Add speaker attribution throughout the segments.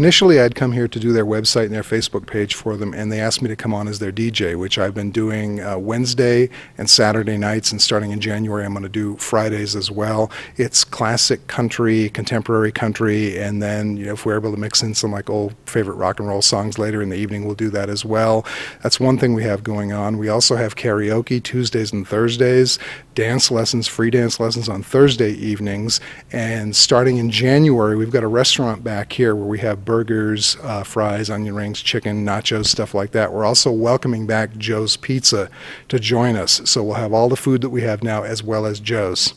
Speaker 1: Initially, I'd come here to do their website and their Facebook page for them, and they asked me to come on as their DJ, which I've been doing uh, Wednesday and Saturday nights, and starting in January, I'm going to do Fridays as well. It's classic country, contemporary country, and then you know if we're able to mix in some like old favorite rock and roll songs later in the evening, we'll do that as well. That's one thing we have going on. We also have karaoke Tuesdays and Thursdays, dance lessons, free dance lessons on Thursday evenings, and starting in January, we've got a restaurant back here where we have burgers, uh, fries, onion rings, chicken, nachos, stuff like that. We're also welcoming back Joe's Pizza to join us. So we'll have all the food that we have now as well as Joe's.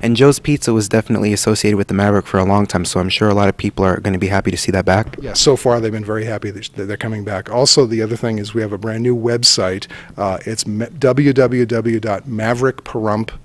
Speaker 2: And Joe's Pizza was definitely associated with the Maverick for a long time, so I'm sure a lot of people are going to be happy to see that back.
Speaker 1: Yeah, so far they've been very happy that they're coming back. Also, the other thing is we have a brand new website. Uh, it's www.maverickpahrump.com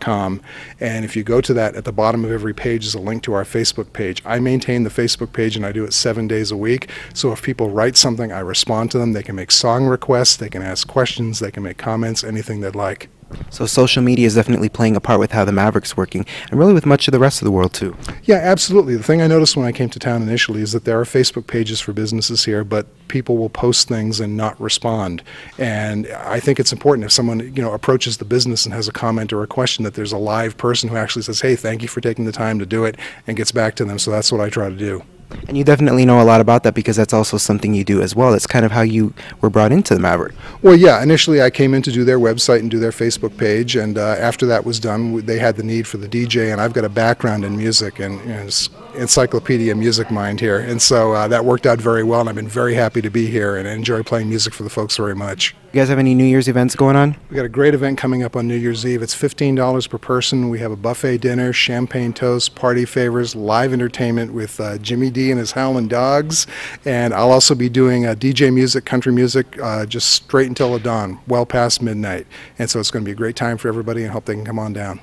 Speaker 1: com. And if you go to that, at the bottom of every page is a link to our Facebook page. I maintain the Facebook page and I do it seven days a week. So if people write something, I respond to them. They can make song requests, they can ask questions, they can make comments, anything they'd like.
Speaker 2: So social media is definitely playing a part with how the Mavericks working, and really with much of the rest of the world too.
Speaker 1: Yeah, absolutely. The thing I noticed when I came to town initially is that there are Facebook pages for businesses here, but people will post things and not respond. And I think it's important if someone you know approaches the business and has a comment or a question that there's a live person who actually says, "Hey, thank you for taking the time to do it," and gets back to them. So that's what I try to do.
Speaker 2: And you definitely know a lot about that because that's also something you do as well. That's kind of how you were brought into the Maverick.
Speaker 1: Well, yeah. Initially, I came in to do their website and do their Facebook page, and uh, after that was done, they had the need for the DJ, and I've got a background in music and you know, encyclopedia music mind here, and so uh, that worked out very well. And I've been very happy to be here and enjoy playing music for the folks very much.
Speaker 2: You guys have any New Year's events going on?
Speaker 1: We got a great event coming up on New Year's Eve. It's fifteen dollars per person. We have a buffet dinner, champagne toast, party favors, live entertainment with uh, Jimmy D and his Howlin' Dogs, and I'll also be doing uh, DJ music, country music, uh, just straight until the dawn, well past midnight. And so it's going to be a great time for everybody, and hope they can come on down.